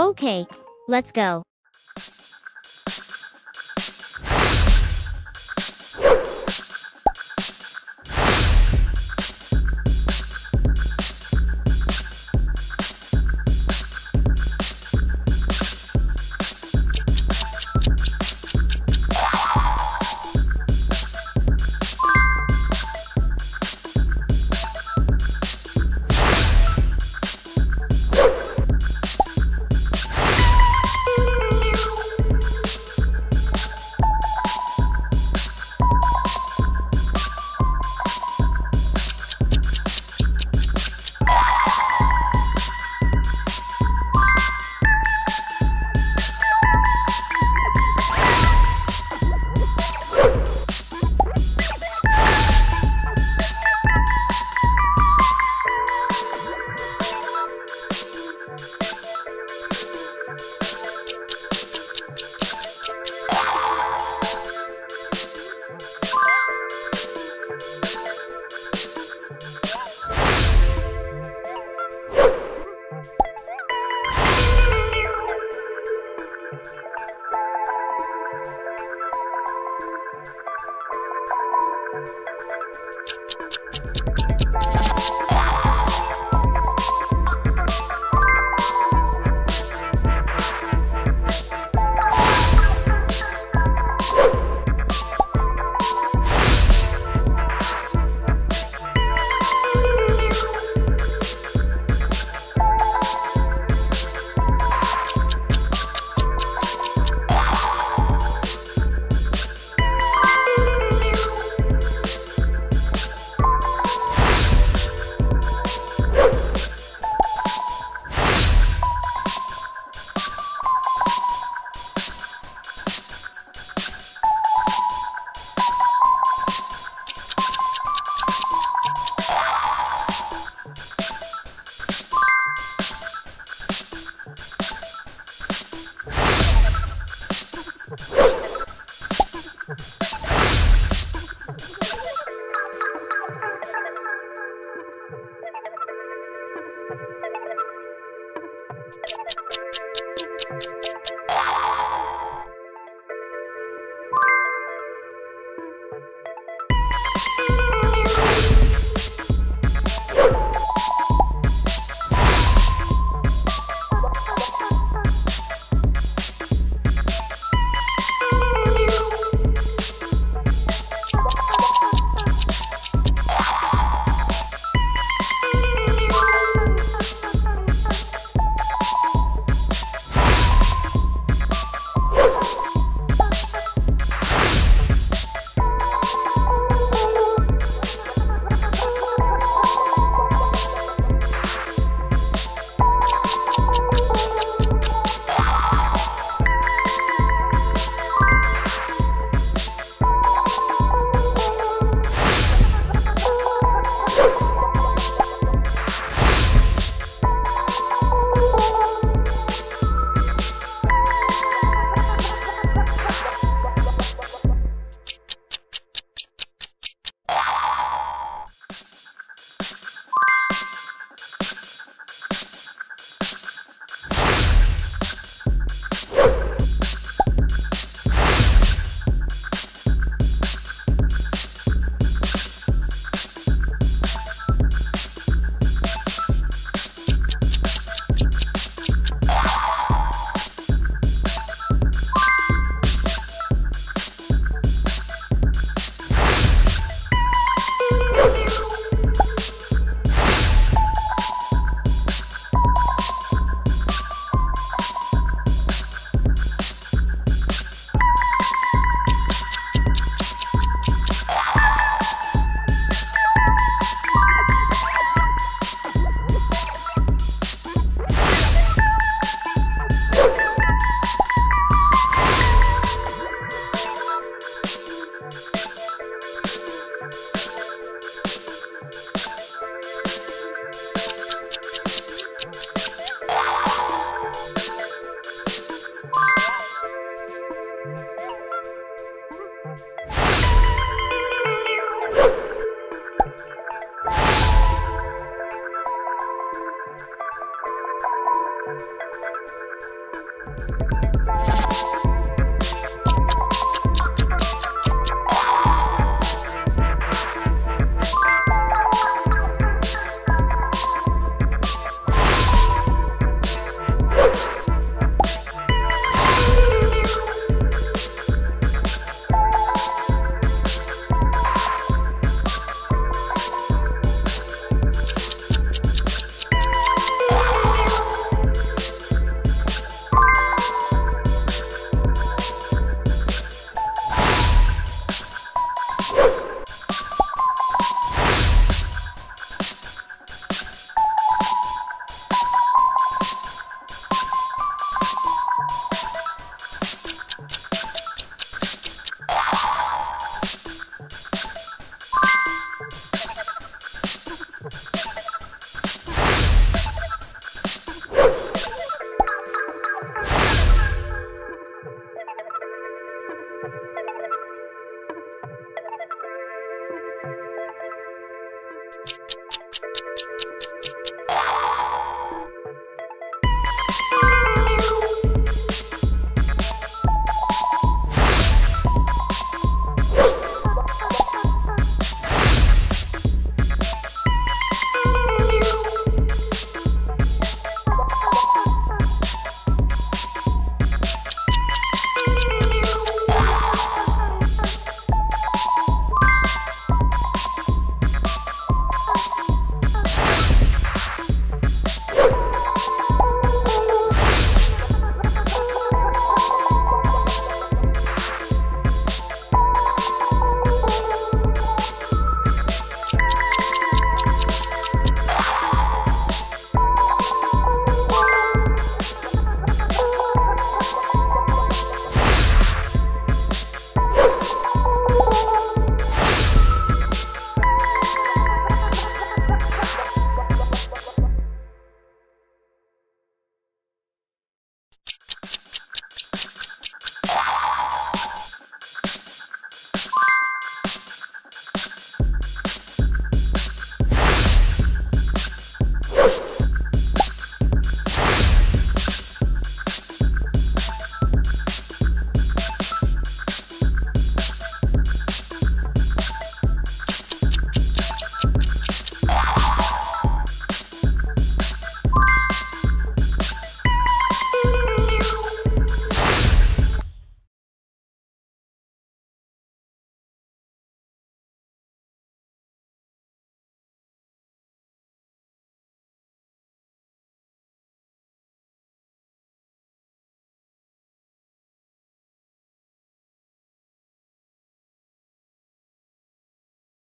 Okay, let's go.